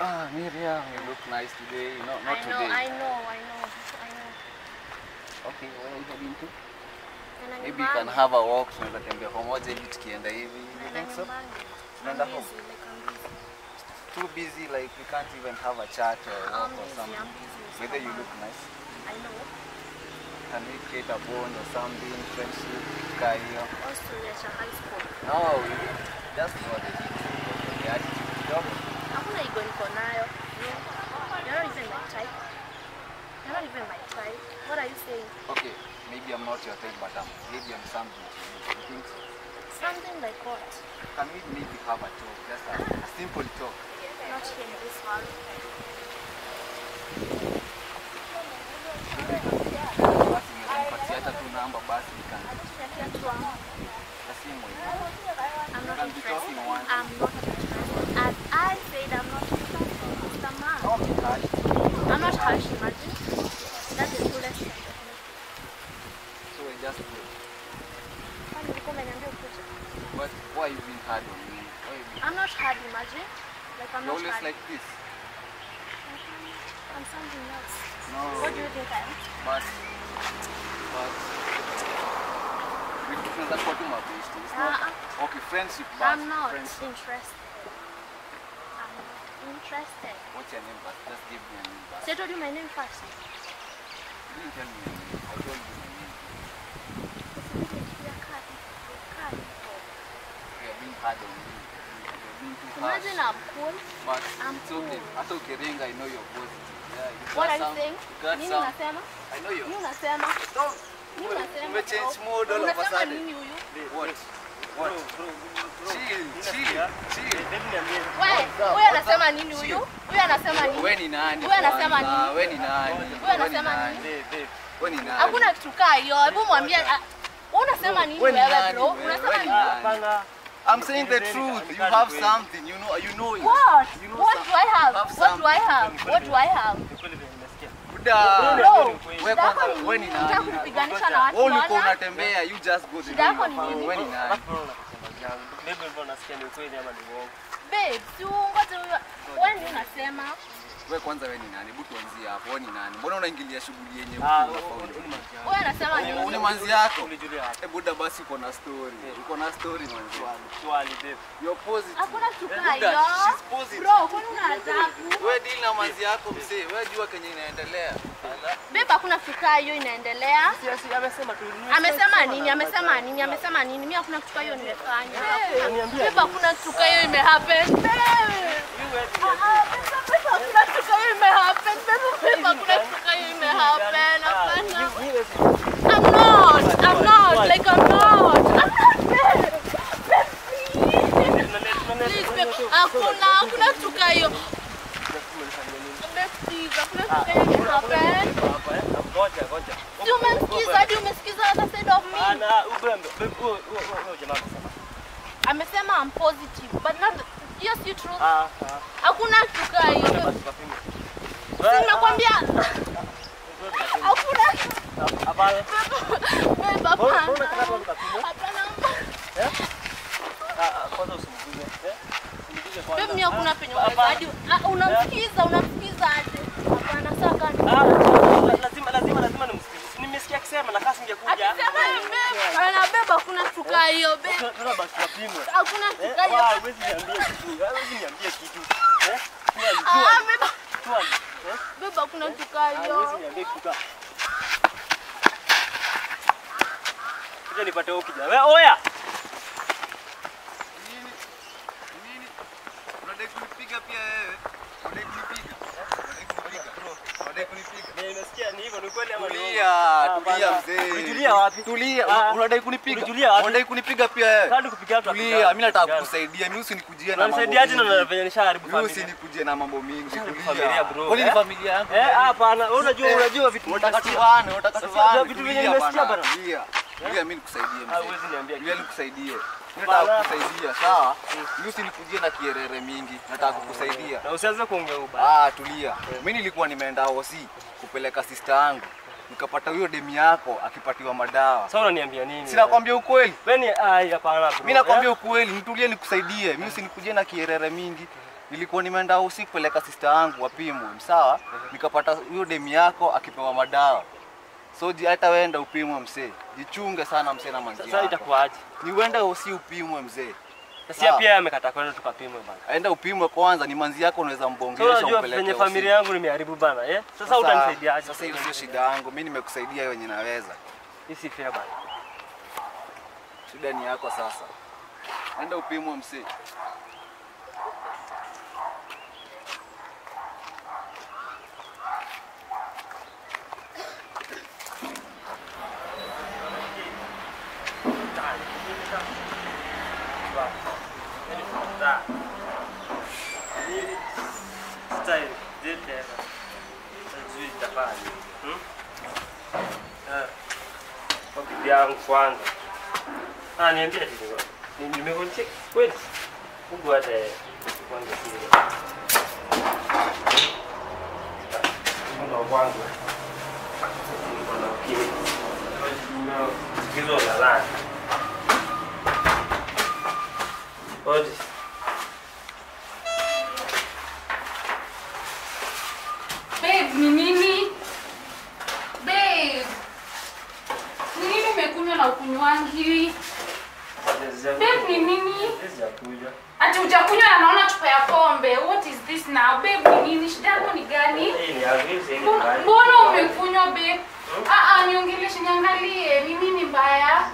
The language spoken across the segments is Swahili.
Ah, Miriam, you look nice today. No, not I know, today. I know, I know, I know. Okay, where are you heading to? Maybe you can have a walk, tunaweza tembea pamoja hivi tukienda hivi. You think so? Tunaenda home? busy, like I'm busy. Too busy, like we can't even have a chat or walk or something. Whether you look nice. I know. Can we create a bond or something, friendship, hiyo? Also, tuliacha high school. No, just for the for the attitude ego niko nayo. You're not even my type. You're not even my type. What are you saying? Okay, maybe I'm not your type, but I'm maybe I'm something to you. You think so? Something like what? Can we maybe have a talk, just a, a simple talk? Not here in this hall. Basi nipatie hata tu namba basi nikan simu hivi. I'm not Can be talking interested. once. I'm not interested. As I said, I'm not interested. Mr. Man. Don't be harsh. I'm not harsh, imagine. That is coolest thing. So I just do. Kwani ulikuwa umeniambia ukuje? But why you being hard on me? Why you being I'm not hard, imagine. Like I'm You're not always hard. like this. I'm something else. No. What do you am? But but we tunaweza kuwa tu mabeshte. It's not Uh-uh. okay friendship but I'm not friendship. interested. I'm not interested. What's your name but just give me a name but So I told you my name first. you didn't tell me your name. I told you my name. Yeah, cut. Cut. You're being hard on me. Imagine I'm cool. But I'm it's okay. cool. Hata ukiringa, I know you're positive. Yeah, you What are you saying? You Nini unasema? I know you. Nini unasema? No. Nini Ume- unasema? Umechange mood all of a Unasema nini huyu? What? What? Chill, chill, chill. Wewe, huyu anasema nini huyu? Huyu anasema nini? Wewe ni nani? Huyu anasema nini? Wewe ni nani? Wewe anasema nini? Wewe ni nani? Hakuna kitu kaa hiyo. Hebu mwambie unasema nini Wewe bro? Unasema nini? I'm saying the truth. You have something. You know. You know it. What? You know What do I have? have What do I have? What do I have? Buda. Bro, Wewe shida yako kwanza, ni wewe ni nini? Unataka nani? kunipiganisha na watu Wewe ulikuwa unatembea. You just go Shida yako ni nini? Wewe ni nani? Babe, si. Wewe unasema. Wewe kwanza wewe ni nani? Hebu tuanzie hapo. Wewe ni nani? Mbona unaingilia shughuli yenye huko? mtu unafaa? Wewe unasema Uni Ni manzi yako. Eh, buda basi uko na story. Uko na story manzi. Swali deep. You're positive. Hakuna kitu hiyo. she's positive. Bro, kwani una adabu? Wewe deal na manzi yako mzee. Wewe jua kenye inaendelea. Beba hakuna kitu hiyo inaendelea. Amesema tu. Amesema nini? Amesema nini? Amesema nini? Mimi hakuna kitu hiyo nimefanya. Beba hakuna kitu hiyo imehappen. Babe. Ah, ah, babe, babe, hakuna kitu kaa hiyo imehappen. Babe, babe, hakuna kitu kaa I'm not. I'm not. I'm not. Like I'm not. I'm not babe. Babe, please. Please, babe. Hakuna, hakuna kitu kaa hiyo. Babe, please, hakuna kitu kaa hiyo imehappen. Ngoja, ngoja. Si umemsikiza hadi umesikiza other side of me. Ana ubembe. Babe, huyo huyo jamaa amesema. Amesema I'm positive, but not hiyo si true. Ah, ah. Hakuna kitu kaa hiyo. Basi Babe, Mbona unataka tu kapime? Hapana. Ah, kwanza usimguze. Eh? Usimguze kwanza. mimi hakuna penye hadi ah, unamsikiza, unamsikiza aje? Hapana, saa kani. Ah, lazima lazima lazima nimsikize. Nimesikia akisema na kasi ingekuja. Akisema ni anabeba hakuna kitu hiyo babe. Tuna basi. Hakuna kitu Eh, hiyo. ah, huwezi niambia kitu. Huwezi niambia kitu. Eh? Ah, swali, babe, swali. Eh? babe, hakuna kitu kaa Ah, hiyo. huwezi niambia kitu. Kuja nipate huyo kijana. Wewe oya. Nini? Nini? Unadai kunipiga pia wewe? Unadai kunipiga? Unadai kunipiga? Unadai kunipiga? Pia wewe? Mimi nataka kukusaidia. Mimi usinikujie na mambo. Na venye nishaharibu Mimi usinikujie na mambo mingi. Familia, bro. Kwani ni Eh? familia yangu? Eh, hapana. Wewe unajua Eh, unajua vitu Unataka unataka vitu Tulia vyenye nimesikia bana, Tulia, mimi nikusaidie mzee. huwezi niambia Yule nikusaidie. Nataka kukusaidia, sawa? Mimi usinikujie na kierere mingi. Nataka kukusaidia. Na usianze kuongea ubaya. Ah, tulia. Mimi nilikuwa nimeenda OC kupeleka sister yangu nikapata huyo demi yako akipatiwa madawa. Sasa unaniambia nini? Si nakwambia ukweli? Wewe ai hapana. Mimi nakwambia Eh? ukweli, nitulie nikusaidie. Mimi usinikujie na kierere mingi. Nilikuwa nimeenda usiku kupeleka sister yangu apimwe, sawa? Nikapata huyo demi yako akipewa madawa. So hata weenda upimwe mzee, Jichunge sana mzee na manzi Sasa itakuwaje? Ni wenda usi upimwe mzee. Sasa pia amekata kwenda tukapimwe bana. Aenda upimwe kwanza, ni manzi yako unaweza Sasa so, unajua Kwenye familia yangu nimeharibu bana, eh? Sasa Sasa- utanisaidiaje? Sasa hiyo sio shida yangu, mimi nimekusaidia wenye naweza. Hii fair bana. Shida ni yako sasa. Aenda upimwe msee. bibi yangu kwanza. Ah, niambie ati niko. Ni- Nimekucheki kweli. Mungu hata kwanza kile. Mungu wa kwanza. Niko na ukimwi. Hizo la Oje. Babe, ni nini? Babe. Ni nini umekunywa na ukunywangi? Babe, ni nini? Ati hujakunywa na naona chupa ya pombe. What is this now? Babe, ni nini? Shida yako ni gani? Mbona mbona umekunywa babe? Ah ah, niongeleshe niangalie. Ni nini mbaya?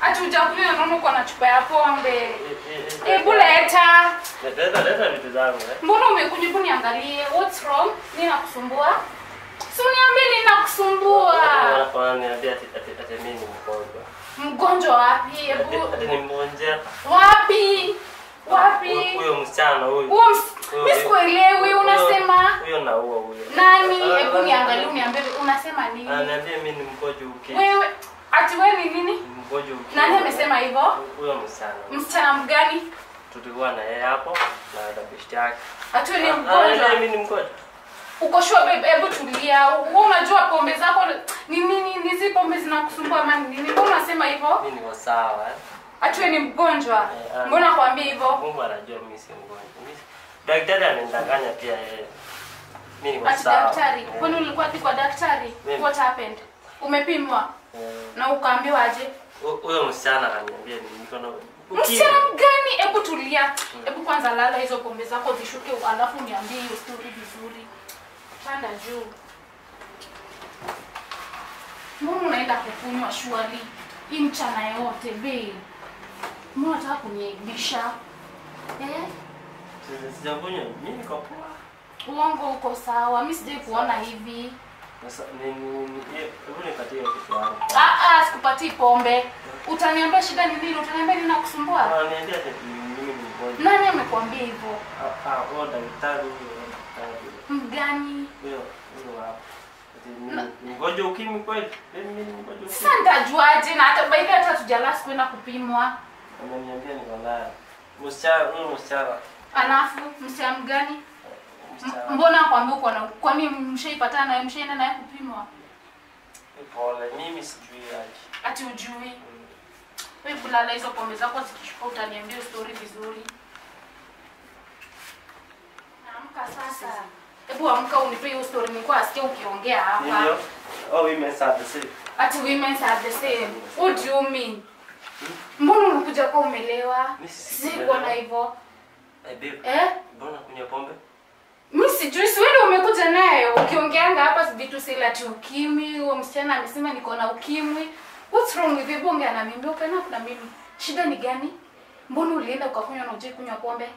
Ati utakunywa naona uko na chupa ya pombe. Hebu leta. Leta leta vitu zangu eh. Mbona umekuja Hebu niangalie. What's wrong? Nini nakusumbua? Si uniambie nini nakusumbua? Wananiambia ati ati ati mimi ni mgonjwa. Mgonjwa wapi? Hebu ati ni mgonjwa. wapi? Wapi? Huyo msichana huyo. Mimi sikuelewi unasema Huyo na huyo. nani? Hebu niangalie uniambie unasema nini? Ananiambia mimi ni mgonjwa uke. Wewe ati wewe ni nini? Uki. Nani amesema hivyo? Huyo msichana. Msichana mgani? Tulikuwa na yeye hapo na dabishti yake. Ati wewe ni Ananiambia mgonjwa. mimi ni mgonjwa. Uko sure babe, hebu tulia. Wewe unajua pombe zako ni nini? Ni hizi pombe zinakusumbua ama ni nini? Mbona unasema hivyo? Mimi niko sawa eh. Ati wewe ni mgonjwa. Eh, ah. Mbona kwambia hivyo? Mungu anajua mimi si mgonjwa. Daktari amenidanganya pia yeye. Mimi niko Ati sawa. daktari. Eh, Kwani ulikuwa kwa daktari? What happened? Umepimwa na ukaambiwa aje? hu- Huyo msichana kaniambia ni niko na. Msichana mgani? Hebu tulia. Hebu kwanza lala hizo pombe zako zishuke, alafu niambie hiyo story vizuri. Panda juu. Mbona unaenda kukunywa shwari hii mchana yote be Mbona unataka kuniaibisha eh? Sija- Sijakunywa. Mimi niko poa. Uongo uko sawa, mi sijai kuona hivi. Eh. Ah, ah, sikupatii pombe. Utaniambia shida ni nini? Utaniambia nini nakusumbua? Nani amekwambia hivyo? Ah, ah. Mgani? Ngoja ukimwi kweli? Mgonjwa Sasa nitajuaje? Na hata baadhi hata tujalasi kwenda kupimwa. Ameniambia niko naye. Msichana, huyu msichana. Alafu msichana mgani? Mbona akwambia uko na kwani mshaipatana naye mshaenda naye kupimwa? Pole, mimi sijui aje. Ati ujui. Wewe bulala hizo pombe zako zikishuka utaniambia story vizuri. Amka sasa. Hebu amka unipe hiyo story nilikuwa asikia ukiongea hapa. Ndio. Oh, women are the same. Ati women are the same. What do you mean? Mbona unakuja kwa umelewa? Mimi si- Sisi kuona hivyo. Babe, Eh? mbona kunywa pombe? Mi sijui, si wewe umekuja naye ukiongeanga hapa vitu silati ukimwi. Huo msichana amesema niko na ukimwi. What's wrong with you? Bonge ananiambia open up na mimi. Shida ni gani? Mbona ulienda ukakunywa na uje kunywa pombe?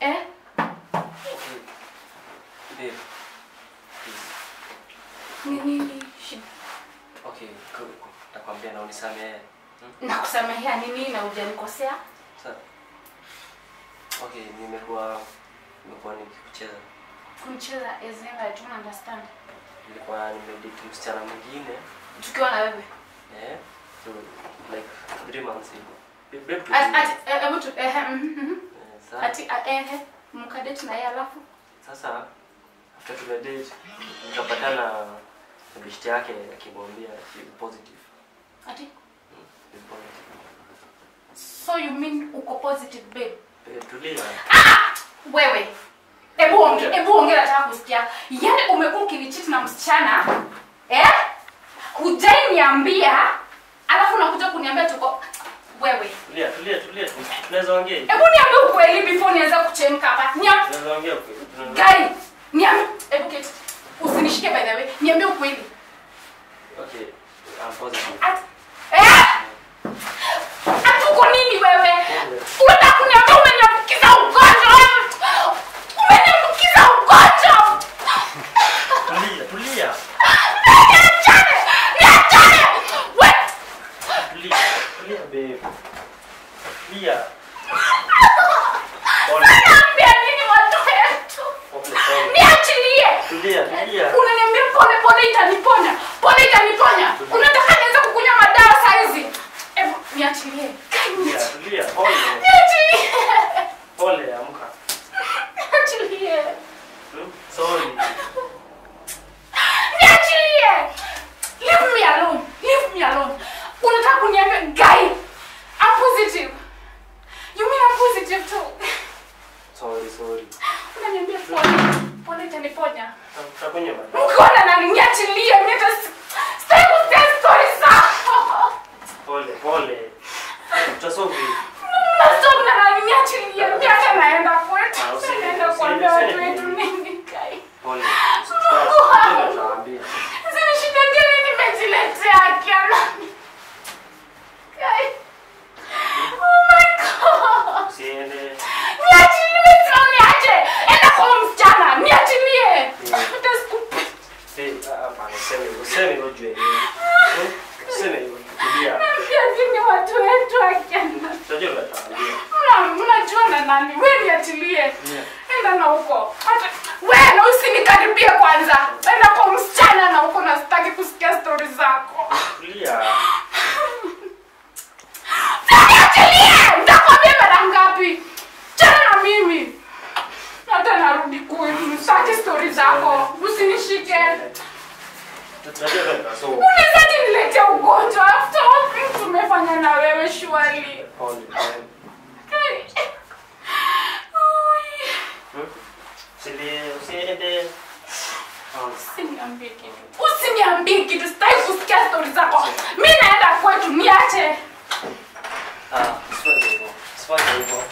Eh? Ni nini? Shida. Okay, takwambia na unisamehe. Hmm? Nakusamehea nini na hujanikosea? Okay, nimekuwa nimekuwa nikikucheza. Kumcheza as in I don't understand. Nilikuwa nimedate msichana mwingine. Tukiwa na wewe. Eh? So like three months ago. Eh, hebu tu eh mhm, mhm. Eh, ati eh eh. Mkadate na yeye alafu Sasa after tumedate nikapatana na bishti yake akimwambia positive. ati you mean uko positive babe? Eh, tulia. Wewe. Ebu onge, ebu ongea nataka kusikia. Yaani umekuwa ukinichiti na msichana? Eh? Hujai niambia alafu unakuja kuniambia tuko wewe. Tulia, tulia, tulia. Tunaweza ongea. Ebu Hebu niambie ukweli before nianze kuchemka hapa. Niambie Tunaweza ongea ukweli. Gari. Niambie hebu keti. Usinishike by the way. Niambie ukweli. Okay, I'm positive. At, eh? Ati uko nini wewe? Unataka kuniambia umeniambukiza ugonjwa? Umeniambukiza ugonjwa? Tulia, tulia. Niachane! Niachane! Wewe Tulia, tulia babe. Tulia. Pole, Naambia nini watu wetu? pole, pole. Niachilie. Tulia, tulia. Unaniambia pole pole itaniponya. Pole itaniponya. Unataka nianze kukunywa madawa saa hizi? Hebu niachilie. Tulia, tulia. Pole. Niachilie. Pole, amka. Niachilie. Hmm? Sorry. Niachilie. Leave me alone. Leave me alone. Unataka kuniambia guy? I'm positive. You mean I'm positive too? Sorry, sorry. Unaniambia pole. Pole itaniponya. Tutakunywa baadaye. Mkiona nani niachilie. Mimi hata si- sitaki kusikia story zako. Pole, pole. Hivi. Stop na nani niachilie. Mimi hata naenda kwetu. Ah, Naenda kuambia watu wetu nini kai. Pole. Mungu wangu. Tutawaambia. Shida gani nimejiletea kiana? Guy. Oh my god. Usiende. Niachilie sio niache. Enda kwa huyo msichana. Niachilie. Hata sikupi. Eh, ah, hapana, useme hivyo. Useme hivyo juu ya yeye. Hmm? Useme hivyo. Tulia. Pia zini watu wetu akiana. Tutajua tutawaambia. Mna- mnajua na nani? Wewe niachilie. Yeah. Enda na huko. Hata wewe na usinikaribie kwanza. Enda kwa msichana na huko na sitaki kusikia stori zako. Tulia. Niachilie! Nitakwambia mara ngapi? Chana na mimi. Hata narudi kwetu. Sitaki stori zako. Usinishike. Tutajua tutasonga. Unawezaje niletea ugonjwa? After all things tumefanya na wewe surely. Pole, pole. Ui. Hmm? Usilie, usiende. Usiniambie kitu. Usiniambie kitu. Sitaki kusikia stori zako. Mi naenda kwetu. Niache. Ah, hivyo. Hivyo.